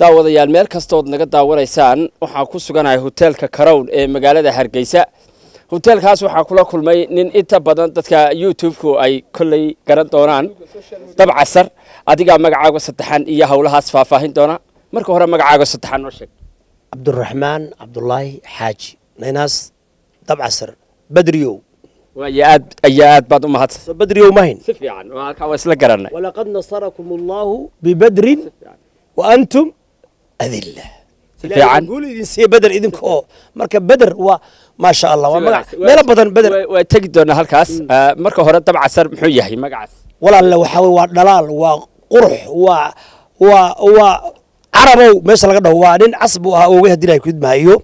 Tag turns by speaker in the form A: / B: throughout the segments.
A: daawadayaal meel kastood naga daawanaysaan waxaan ku suganahay hoteelka karown ee magaalada hargeysa hoteelkaas waxaa kula kulmay nin inta badan dadka youtube-ku ay kolley garan doonaan dabcasar adigaa magacaaga saddexan iyo howlahaas faahfaahin doona marka hore magacaaga saddexan noo sheeg
B: cabduraxmaan cabdulaahi xaaji naynaas dabcasar badriyow
A: waayo aad ayaa aad baad u mahadsan
B: soo badriyow mahin
A: si fiican waa halkaa waa
B: adilla
A: si fiican
B: guul idin siiye beder idinka oo marka beder waa maasha allah waa magac meelo badan beder
A: Waa- tegi doonaa halkaas marka hore dabcasar muxuu yahay magacaas
B: walaalle waxaa wey waa dhalaal waa qurux waa waa waa carabow meesha laga dhaho waa nin casbu ahaa oogay haddii ilahay ku idmaayo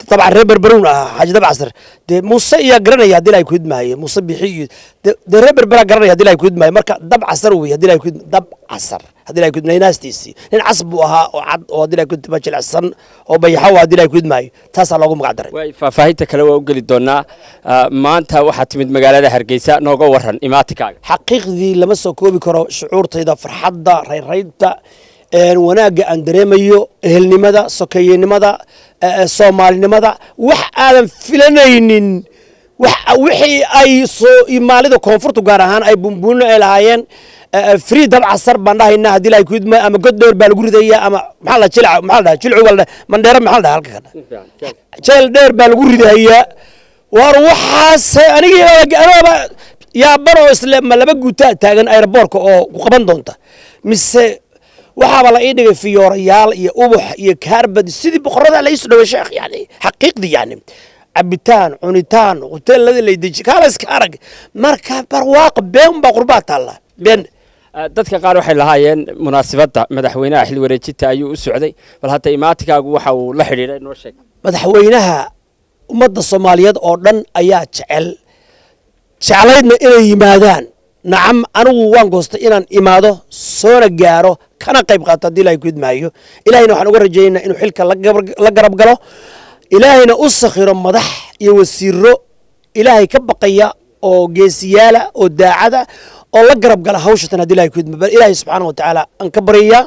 B: dabcan reer berberuun ahaa xaaji dabcasar dee muuse iyaa garanaya haddii ilahay ku idmaayo muuse bixi iyo de dee reer berberaa garanaya haddii ilahay ku idmaayo marka dabcasar wey haddii ilahay ku idmaayo dabcasar naastiisii nin casbu ahaa oo cad oo idmaayo jilicsan oo bayaxo haddii ilahay ku idmaayo taasaa loogu magac daray.
A: Faahfaahinta kale waa u geli doonaa. Ah, maanta waxaad timid magaalada hargeysa nooga waran imaatikaaga
B: xaqiiqdii lama soo koobi karo shucuurtayda farxadda rayraynta een, wanaagga aan dareemayo ehelnimada sokeeyenimada eh, eh, soomaalinimada wax aadan filanaynin wixii ay soo maalida koonfurtu gaar ahaan ay bumbuuno ay lahaayeen eh, eh, free dabcasar baan dhahaynaa haddii lahay kuidma ama god dheer baa lagu ridaya ama maxaa la jilca maxaa la dhaha jilcu baa la dhaha mandheero maxaa la dhaha halka kadha jeel. Dheer baa lagu ridahayaa war waxaase anigii yaaban oo isle ma laba guutaa taagan aeroboorka oo ku qaban doonta. Mise waxaaba la ii dhigay fiyoorayaal iyo ubax iyo kaarbad sidii boqorada la dhaway sheekh yani xaqiiqdii yani cabitaan cunitaan hoteeladii laydeji kaala iska arag. Marka barwaaqa been baa qurbaa taalla been.
A: Ah, dadka qaar waxay lahaayeen munaasabadda. Madaxweynaha xil wareejinta ayuu u socday. Bal hadda imaatikaagu waxa uu la xidhiidhay noo sheeg.
B: Madaxweynaha ummadda soomaaliyeed oo dhan ayaa jecel. Jeclaydna inay yimaadaan. Nacam anigu waan goostay inaan imaado soona gaaro kana qayb qaato haddii ilahay ku idmaayo ilahayna waxaan uga rajaynaynaa inuu xilka la garab galo ilaahayna u sakhiro madax iyo wasiiro ilaahay ka baqaya oo geesiyaala oo daacada oo la garab gala hawshatan haddii ilahay ku idmaayo bal ilaahay subxaana wa tacaala aan ka baryayaa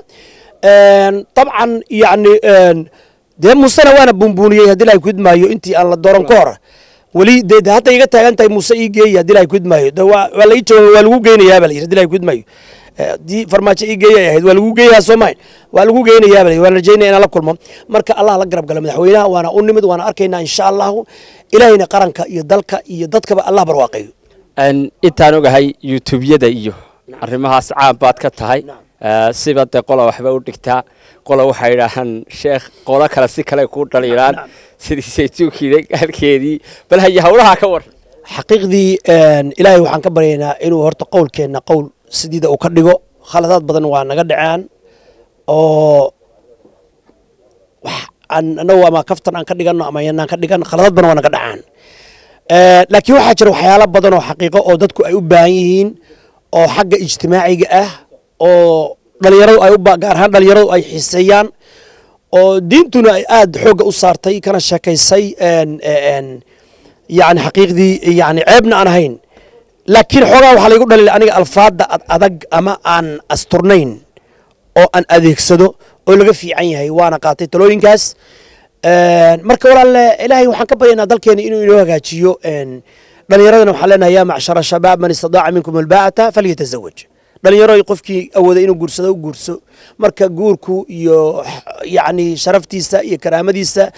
B: dabcan yacni dee muusena waana buunbuuniyey haddii ilahay ku idmaayo intii aan la dooran ka hor. Weli dee de hadda iga taagan tahay muuse ii geeya haddii ilahay ku idmaayo de waa la ii jooga waa lagu geynayaa baa la yidhi haddii ilahay ku idmaayo Haddii farmaajo ii geeya ay ahayd waa lagu geeyaa soo mahayn waa lagu geynayaa baa la yidhi waan rajaynaya inaan la kulmo. Marka allah la garab gala madaxweynaha waana u nimid waana arkaynaa insha allahu ilaahayna qaranka iyo dalka iyo dadkaba allah barwaaqeeyo.
A: Intaan ogahay youtubeyada iyo arrimahaas caan baad ka tahay. Ah, siba dee qola waxba u dhigtaa qola waxay idhaahaan sheekh qolo kale si kale kuu dhaliiraan sidii saytuunkii halkeedii. Bal haye howlaha ka war.
B: Xaqiiqdii ilaahay waxaan ka baryaynaa inuu horta qowlkeenna qowl sidiida uu ka dhigo khaladaad badan waa naga dhacaan oo anagu ama kaftan aan ka dhigano ama yanaan ka dhigan khaladaad badan waa naga dhacaan. Eh, laakiin waxaa jira waxyaalo badan oo xaqiiqo oo dadku ay u baahan yihiin oo xagga ijtimaaciga ah oo dhalinyaradu ay gaar ahaan dhalinyaradu ay xiiseeyaan oo diintuna ay aada xoogga u saartay kana sheekaysay yani xaqiiqdii yani ceebna aan ahayn laakiin xoogaa waxaa laygu dhalila aniga alfaadda ad adag ama aan asturnayn oo aan adeegsado oo laga fiican yahay waana qaatay talooyinkaas. Marka walaalle ilaahay waxaan ka baryaynaa dalkeena inuu inoo hagaajiyo dhalinyaradana waxaan leenahay yaa macshara shabaab man istadaaca minkum albaa'ata falyatazawaj dhalinyaro qofkii awooda inuu guursado u guurso. Marka guurku iyo yani sharaftiisa iyo karaamadiisa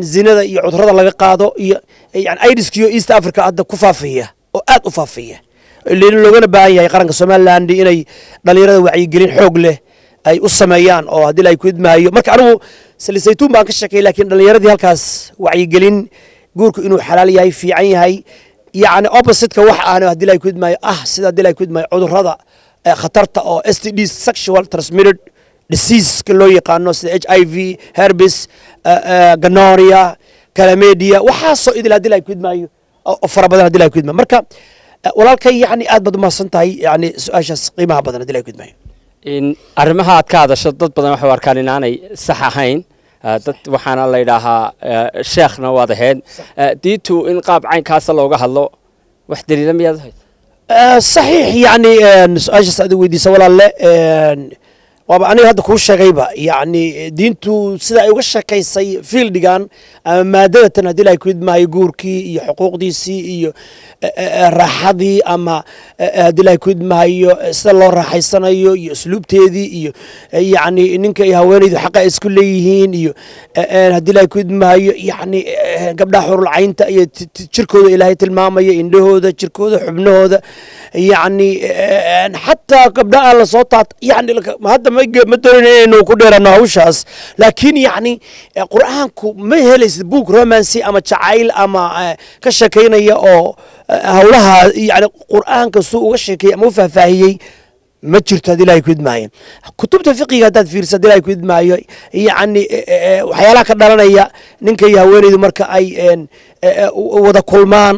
B: zinada iyo cudurrada laga qaado iyo yani aidiska iyo east africa hadda ku faafaya oo aad u faafaya lin loogana baahan yahay qaranka somaliland inay dhalinyarada wacyigelin xoog leh ay u sameeyaan oo haddii la ay ku idmaayo. Marka anigu salisaytuun baan ka sheekay laakiin dhalinyaradii halkaas wacyigelin guurku inuu xalaal yahay fiican yahay. Yacni opposite-ka wax aan haddii la ay ku idmaayo ah sida haddii la ay ku idmaayo cudurrada eh, khatarta oo s t d sexual transmitted diseaseska loo yaqaano sida h i v herbis ganoria calamedia waxaasoo idil haddii la ay ku idmaayo oo fara badan haddii laakidma marka eh, walaalkay yani aad baad umahadsan tahay yani su'aashaas qiimaha badan haddii
A: laakidmayo arrimaha aad ka hadasho dad badan waxay u arkaan inaanay sax ahayn. Eh, dad waxaana la yidhaahaa eh, sheekhna waad ahayd. Diitu in qaab caynkaasa looga hadlo wax daliila miyaad ahayd?
B: Saxiix yani su'aashaas aad weydiisa walaalle waaba aniga hadda kuu sheegayba yacni diintu sida ay uga sheekaysay fieldigan ama maadadatan haddii ilahay ku idmaayo guurkii iyo xuquuqdiisii iyo eh, eh, raaxadii ama haddii ilahay ku idmaayo eh, sida loo raaxaysanayo iyo usluubteedii iyo yacni ninka iyo haweenaydu xaqa isku leeyihiin iyo haddii ilahay ku idmaayo yacni eh, gabdhaha xurulcaynta iyo jirkooda ilaahay tilmaamaya indhahooda jirkooda xubnahooda yacni eh, xataa gabdha la soo taat yani hadda ma doonayna inaynu ku dheerano hawshaas. Laakiin yacni eh, qur'aanku ma helaysid book romancy ama jacayl ama eh, ka sheekaynaya oo eh, hawlaha yani qur'aanka suu uga sheekeeyey ama u faahfaahiyey ma jirto haddii ilahay ku idmaayo. Kutubta fiqiga haddaad fiiriso haddii ilahay ku idmaayo yacni eh, eh, waxyaalaha ka dhalanaya ninka iyo haweenaydu marka ay wada kulmaan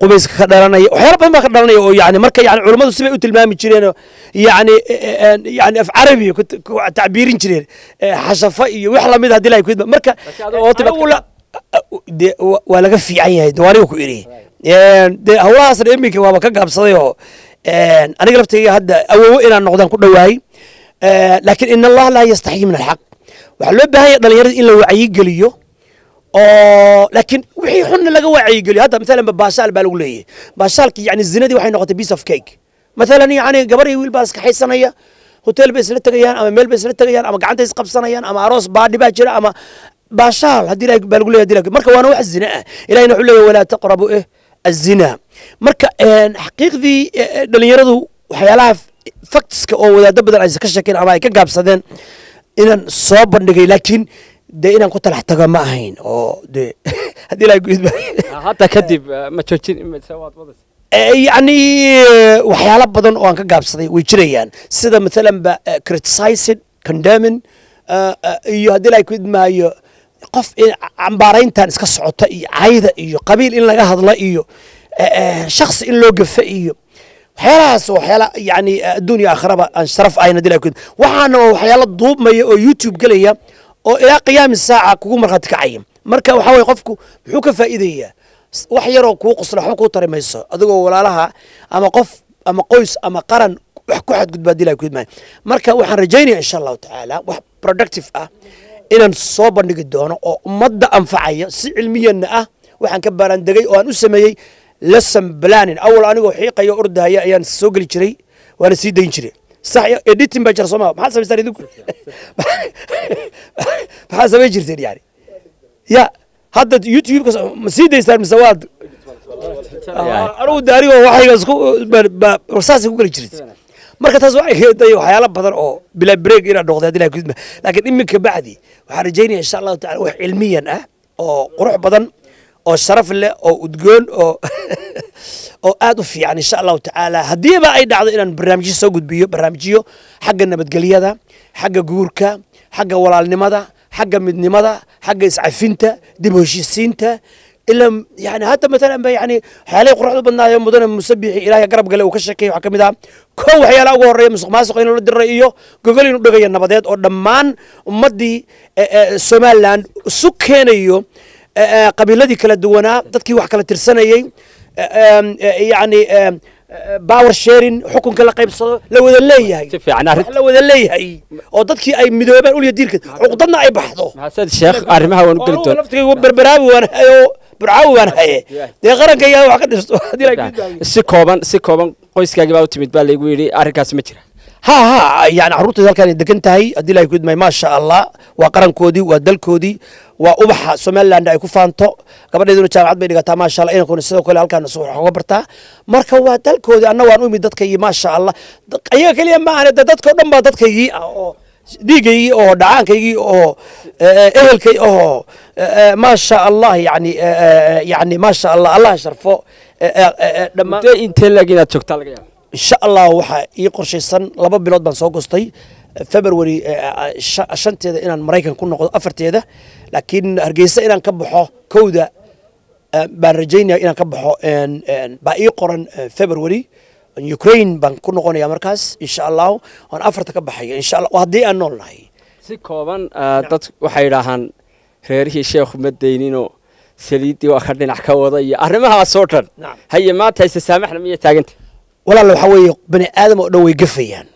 B: qubayska ka dhalanaya waxyaala badan baa ka dhalanaya oo yani marka yani culummadu sibay u tilmaami jireen yani yani af carabiya tacbiirin jireen xashafa iyo wax la mid marka anigu la- de wa- waa laga fiican yahay de waa aniga ku iri de hawlahaasna iminka waaba ka gaabsaday oo aniga laftayga hadda awoowo inaan noqdaan ku dhowaay laakiin in allah laa yastaxyi min alxaq. Waxaa loo baahan yahay dhalinyarada in la wacyigeliyo baashaal baa lagu leeyahay baashaalki yani zinadii waxay noqotay piece of cake maalan yani gabar iyo wiil baa iska xaysanaya hotel bay isla tegayaan ama meel bay isla tegayaan ama gacanta isqabsanayaan ama aroos baadhi baa jira ama baashaal haddii ilahay baa lagu leeyahay haddii ilahay- marka waana wax zina ah ilahina wuxuu leeyahay walaa taqrabu eh الزنا een, xaqiiqdii eh, eh, dhalinyaradu waxyaalaha factska oo wadaado badan aysan ka sheekeen ama ay ka gaabsadeen inaan soo bandhigay laakiin dee inaan ku talax tago ma ahayn oo de haddii ilahay ku idmaayo
A: hadda kadib eh, ma joojin mise waad wadaysa
B: Eh, yacni eh, waxyaalo badan oo aan ka gaabsaday way jirayaan sida maalan ba eh, criticizing condemning eh, eh, iyo haddii ilahay ku idmaayo qof in cambaarayntan iska socota iyo cayda iyo qabiil in laga hadla iyo eh, eh, shakhsi in loo gafa iyo waxyaalahaas waa waxyaala yani adduun iyo aakhiraba aan sharaf ahayn haddii ilahay ku idmaayo waxaana waa waxyaalo duubmaya oo youtube gelaya oo ilaa qiyaami saaca kugu markhaati kacaya marka waxaa weye qofku muxuu ka faa'iidayaa wax yaroo kuu qosla waxba kuu tari mayso. Adigoo walaalaha ama qof ama qoys ama qaran wax ku xadgudba haddii ilahay ku idmaayo marka waxaan rajaynaya insha allahu tacaala wax productive ah inaan soo bandhigi doono oo ummadda anfacaya si cilmiyanna ah waxaan ka baaraandegay oo aan u sameeyey lesson planning. Awal anigoo xiiqaya o ordahaya ayaan soo geli jiray waana sii dayn jiray sax iyo editing baa jira sooma maxaad samaystaan idinku maxaad samayn jirteen yani ya hadda youtube-ka ma sii daystaan mise waad anugu daarigo waxayga isku saasay ku geli jirtay marka taas waxay keentay waxyaalo badan oo bilaa break inaad noqday haddii ilahay ku idma laakiin iminka bacdi waxaan rajaynaya insha allahu tacala wax cilmiyan ah oo qurux badan insha allahu tacaala haddiiba ay dhacdo inaan barnaamijyo soo gudbiyo barnaamijyo xagga nabadgelyada xagga guurka xagga walaalnimada xagga midnimada xagga iscafinta dib u heshiisiinta ilaa yani hadda maalan ba yani waxyaalihii quruxda badnaayo mudane musabixi ilaahay garab gale uu ka sheekeeyay waxaa ka mid ah kow waxyaalaha ugu horreeya musuq maasuq inuu la diray iyo gogol inuu dhigaya nabadeed oo dhammaan ummaddii eh, eh, somaliland isu keenayo eh, eh, qabiiladii kala duwanaa dadkii wax kala tirsanayey eh, em, eh, yacni em, eh, power sharing xukunka la qaybsado la wada leeyahay
A: si fiican
B: wax
A: arrinta
B: la wada leeyahay oo dadkii ay midoobaan ulya diirka cuqdadna ay baxdo
A: mahadsanid sheekh arrimaha waan u geli doona
B: laftiga berberaabi waan hayo burcaawi waan haye dee qaranka yaa wax ka dhisto ha ha yani carruurtayda halkaan ay degan tahay haddii ilahay maasha allah waa qarankoodii waa dalkoodii waa ubaxa somaliland ay ku faanto. Gabadheeduna jaamacad bay dhigataa maasha allah inankuna sidoo kale halkaan wax bartaa. Marka waa dalkoodii anna waan u imid maasha allah ayaga keliya ma ahane de dadka o dhan baa dadkaygii oo dhiigaygii oo dhacaankaygii oo eh, ehelkay oo eh, eh, maasha allah yani yani maasha allah allah sharfo. Eh, eh, eh, dhammaan
A: muddo intee laag inaad joogtaa laga yaaba
B: insha allah waxaa ii qorshaysan laba bilood baan soo gostay february eh, eh, sha- shanteeda inaan maraykan ku noqdo afarteeda. Laakiin hargeysa inaan ka baxo kowda eh, baan rajaynaya inaan ka baxo baa ii qoran eh, february. Ukraine baan ku noqonaya markaas insha allah waan afarta ka baxaya insha allah haddii aan nool nahay
A: si kooban dad waxay yidhaahaan reerihii sheekhu ma dayninoo saliiddii waa ka dhinac ka wada iyo arrimahaasoo dhan. Haye maanta hayse saamaxna miyay taaganta
B: walaal waxaa weeye bani aadam oo dhan way gafayaan.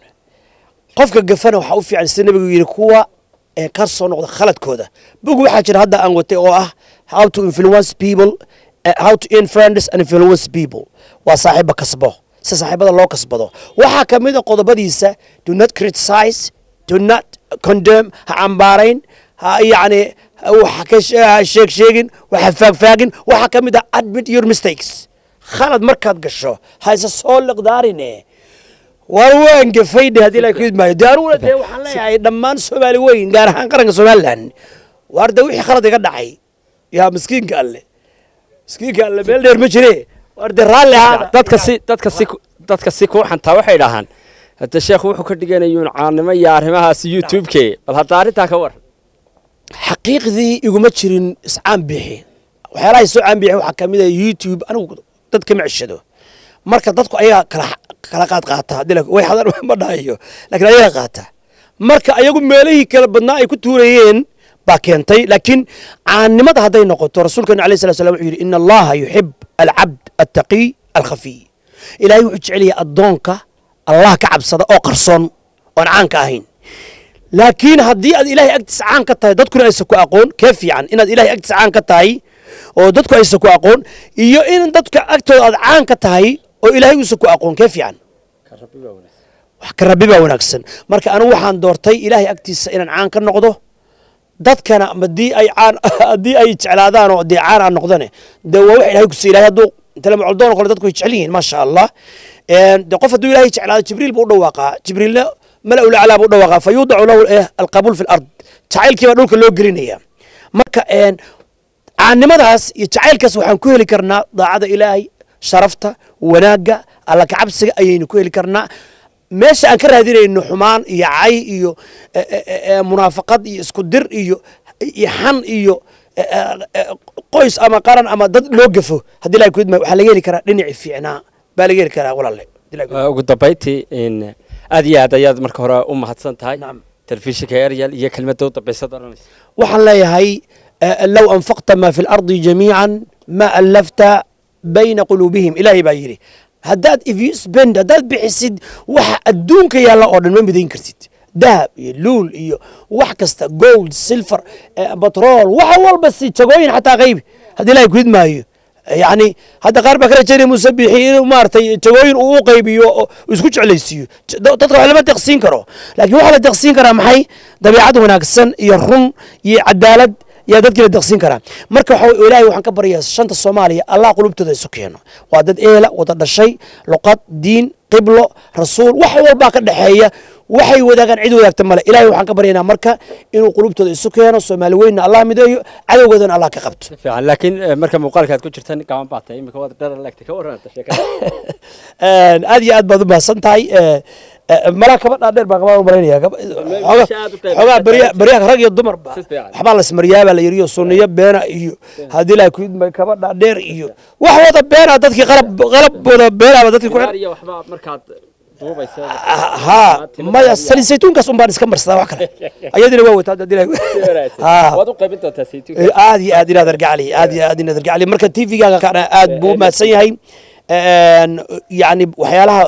B: Qofka gafana waxaa u fiican sida nabigu yidhi kuwa ka soo noqda khaladkooda. Bug waxaa jira hadda aan watay oo ah how to influence people eh, how to influence and influence people. Waa saaxiiba kasbo si saaxiibada loo kasbado. Waxaa ka mid a qodobadiisa do not criticize do not condemn. Ha cambaarayn ha yacni wax ka she- ha sheeg sheegin waxa faagfaagin waxaa ka mid a admit your mistakes khalad markaad gasho ha isa soo liqdaarine war waan gafayne haddii la kuyid maayo dee aniguna dee waxaan leeyahay dhammaan soomaali weyn gaar ahaan qaranka somalilan waar dee wixii khalad iga dhacay yaa miskiinka alle miskiinka alle meel dheer ma jire waar dee raalli ahaada
A: dadka si dadka si dadka si kuu xantaa waxay dhahaan hadda sheekhu wuxuu ka dhiganayuun caanimo iyo arrimahaas youtube-ke bal hadda arrintaa ka war
B: xaqiiqdii iguma jirin iscaan bixi waxyaalaha soo caan bixi waxaa ka mid ah youtube anigu dad kama ceshado. Marka dadku ayaga kala qaad qaata. Haddii la- way hadal ma dhahayo laakiin ayaga qaata. Marka ayagu meelihii kala badnaa ay ku tuurayeen baa keentay. Laakiin caannimada hadday noqoto rasuulkeena alayhi salatu salam wuxuu yidhi ina allaha yuxib alcabd altaqiy alkhafiy ilaahay wuxuu jecel yahay addoonka allah ka cabsada oo qarsoon oon caanka ahayn. Laakiin haddii aad ilaahay agtiisa caan ka tahay dadkuna aysan ku aqoon kee fiican? Inaad ilaahay agtiisa caan ka tahay oo dadku aysan ku aqoon iyo in dadka agtooda aad caan ka tahay oo ilaahay uusan ku aqoon. Kee fiican? Wax ka rabbi baa wanaagsan. Marka anigu waxaan doortay ilaahay agtiisa inaan caan ka noqdo dadkana haddii ay caan haddii ay jeclaadaan oo dee caan aan noqdane dee waa wax ilahay kusiiya ilahay hadduu oo kale dadku way jecel yihiin maasha allah. De qof hadduu ilaahay jeclaado jibriil buu u dhawaaqaa. Jibriilna mala ula calaa buu u dhawaaqaa. Fa yuudacu lahu eh alqabuul fi lard jacaylkii baa dhulka loo gelinaya. Marka caannimadaas iyo jacaylkaas waxaan ku heli karnaa daacada ilaahay sharafta wanaagga alla kacabsiga ayaynu ku heli karnaa. Meesha aan ka raadinayno xumaan iyo cay iyo eh, eh, eh, munaafaqad iyo isku dir iyo xan iyo qoys ama qaran ama dad loo gafo haddii ilahay ku idmaayo waxaa laga heli karaa dhinacii fiicnaa baa laga heli karaa walaale.
A: Ugu dambayntii aad iyo aad ayaad marka hore u mahadsan tahay telefishinka eryal iyo kelmadda u dambaysaad
B: waxaan leeyahay eh, low anfaqta ma fi lardi jamiican ma allafta bayna quluubihim ilaahay baa yidhi haddaad if you spend haddaad bixisid waxa adduunka yaalla oo dhan ma midayn kartid dahab iyo luul iyo wax kasta gold silver eh, batrool waxa walba si jagooyin xataa qaybi haddii ilaahay ku idmaayo yani hadda qaar baa ka rajaynaya muuse bixi inuu maaragtay jagooyin uu u qaybiyo oo uu isku jeclaysiiyo J- da- dadka wax lama deqsiin karo laakiin waxaa la deqsiin karaa maxay dabeecad wanaagsan iyo run iyo cadaalad yaa dadkii la deqsiin karaa. Marka waxa weye ilaahay waxaan ka baryaa shanta soomaaliya allah qulubtooda isu keeno. Waa dad eela wada dhashay luqad diin qiblo rasuul wax walbaa ka dhexeeya waxay wadaagaan cid wadaagta male. Ilaahay waxaan ka baryaynaa marka inuu qulubtooda isu keeno soomaali weynna allah mideeyo cadowgoodana allah ka qabto.
A: Fiican laakiin eh, marka muuqaalka aad ku jirta nin gaban baa tahay. Imika waad dhara leegtay ka warranta sheekada.
B: Aad iyo aad baad u mahadsan tahay malaa kaba dhaadheer baa qabaa malaynaya
A: meesha aad u qayb
B: xoogaa baryaha rag iyo dumarba waxbaa la ismaryaabaa la yiriyo sunniyo beena iyo haddii ilaahay ku idmay kaba dhaadheer iyo wax wada beena dadkii qalab qalab wada beenaaba dadkii
A: markaad duubaysa
B: haa maya saliid saytuunkaas un baan iska marsadaa wax kale. Ayadina waa wataa Eh, aad iyo aad inaad argacli aad iyo aad inaad argacli marka tvgaaga kana aad buu u mahadsan yahay. Een, yacni waxyaalaha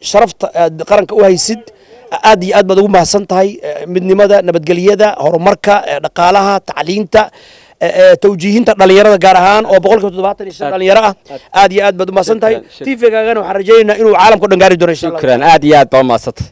B: sharafta aad qaranka u haysid aad iyo aad baad ugu mahadsan tahay eh, midnimada nabadgelyada horumarka eh, dhaqaalaha tacliinta eh, eh, tawjiihinta dhalinyarada gaar ahaan oo boqolkiiba toddobaatan iyo shan dhalinyaro ah
A: aad-
B: iyo aad baad u mahadsan tahay. Tvgaagana waxaan rajaynaynaa inuu caalamka o dhan gaari doono insha allah
A: shukran aad iyo aad baa u mahadsantay